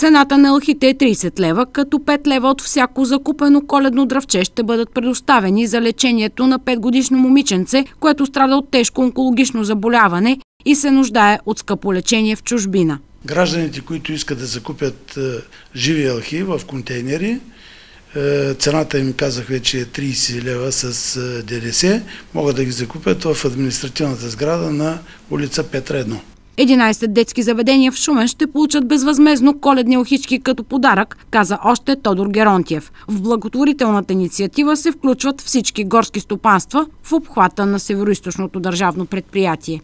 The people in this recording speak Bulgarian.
Цената на елхите е 30 лева, като 5 лева от всяко закупено коледно дръвче ще бъдат предоставени за лечението на 5 годишно момиченце, което страда от тежко онкологично заболяване и се нуждае от скъпо лечение в чужбина. Гражданите, които искат да закупят е, живи елхи в контейнери, е, цената им казах вече е 30 лева с е, ДДС, могат да ги закупят в административната сграда на улица Петра 1. 11 детски заведения в Шумен ще получат безвъзмезно коледни охички като подарък, каза още Тодор Геронтиев. В благотворителната инициатива се включват всички горски стопанства в обхвата на Североизточното държавно предприятие.